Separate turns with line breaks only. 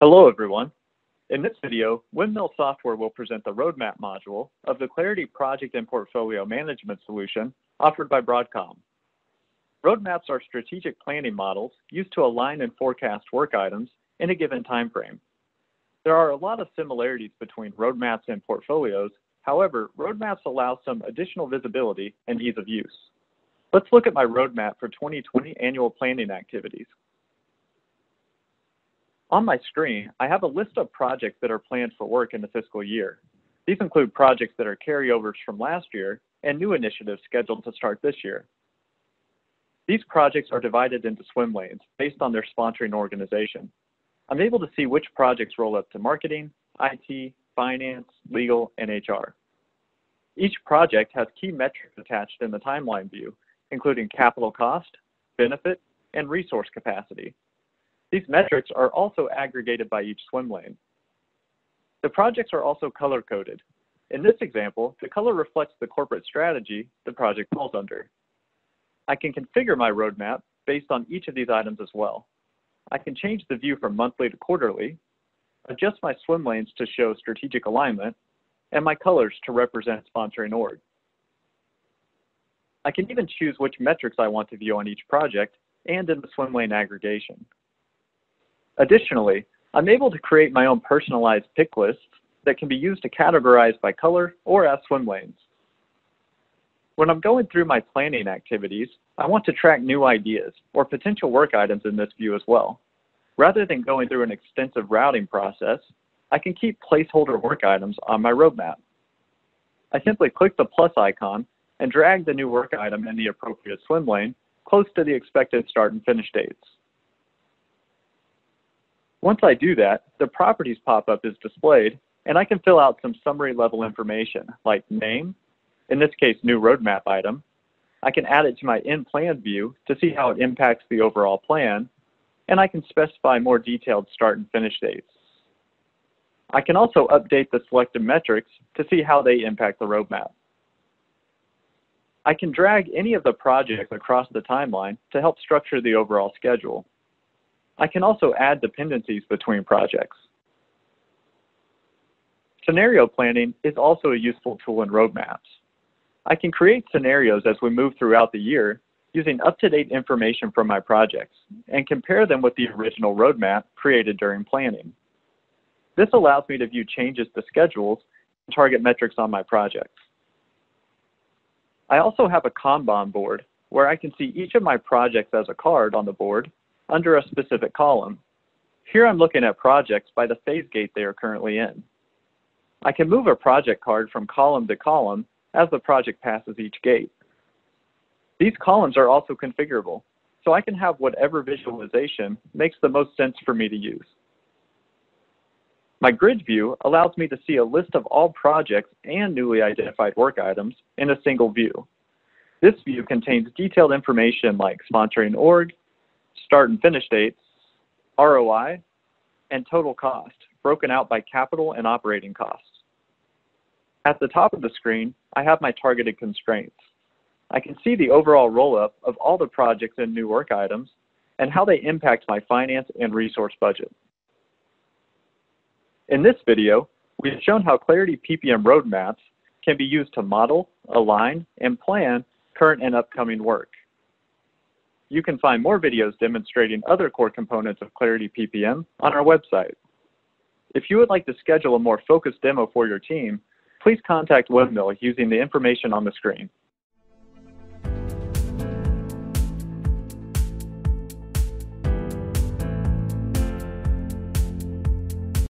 Hello, everyone. In this video, Winmill Software will present the roadmap module of the Clarity Project and Portfolio Management solution offered by Broadcom. Roadmaps are strategic planning models used to align and forecast work items in a given time frame. There are a lot of similarities between roadmaps and portfolios. However, roadmaps allow some additional visibility and ease of use. Let's look at my roadmap for 2020 annual planning activities. On my screen, I have a list of projects that are planned for work in the fiscal year. These include projects that are carryovers from last year and new initiatives scheduled to start this year. These projects are divided into swim lanes based on their sponsoring organization. I'm able to see which projects roll up to marketing, IT, finance, legal, and HR. Each project has key metrics attached in the timeline view, including capital cost, benefit, and resource capacity. These metrics are also aggregated by each swim lane. The projects are also color-coded. In this example, the color reflects the corporate strategy the project falls under. I can configure my roadmap based on each of these items as well. I can change the view from monthly to quarterly, adjust my swim lanes to show strategic alignment, and my colors to represent sponsoring org. I can even choose which metrics I want to view on each project and in the swim lane aggregation. Additionally, I'm able to create my own personalized pick lists that can be used to categorize by color or as swim lanes. When I'm going through my planning activities, I want to track new ideas or potential work items in this view as well. Rather than going through an extensive routing process, I can keep placeholder work items on my roadmap. I simply click the plus icon and drag the new work item in the appropriate swim lane close to the expected start and finish dates. Once I do that, the properties pop-up is displayed, and I can fill out some summary level information like name, in this case, new roadmap item. I can add it to my in-plan view to see how it impacts the overall plan, and I can specify more detailed start and finish dates. I can also update the selected metrics to see how they impact the roadmap. I can drag any of the projects across the timeline to help structure the overall schedule. I can also add dependencies between projects. Scenario planning is also a useful tool in roadmaps. I can create scenarios as we move throughout the year using up-to-date information from my projects and compare them with the original roadmap created during planning. This allows me to view changes to schedules and target metrics on my projects. I also have a Kanban board where I can see each of my projects as a card on the board under a specific column. Here I'm looking at projects by the phase gate they are currently in. I can move a project card from column to column as the project passes each gate. These columns are also configurable, so I can have whatever visualization makes the most sense for me to use. My grid view allows me to see a list of all projects and newly identified work items in a single view. This view contains detailed information like sponsoring org, start and finish dates, ROI, and total cost, broken out by capital and operating costs. At the top of the screen, I have my targeted constraints. I can see the overall roll-up of all the projects and new work items and how they impact my finance and resource budget. In this video, we have shown how Clarity PPM roadmaps can be used to model, align, and plan current and upcoming work. You can find more videos demonstrating other core components of Clarity PPM on our website. If you would like to schedule a more focused demo for your team, please contact Winmill using the information on the screen.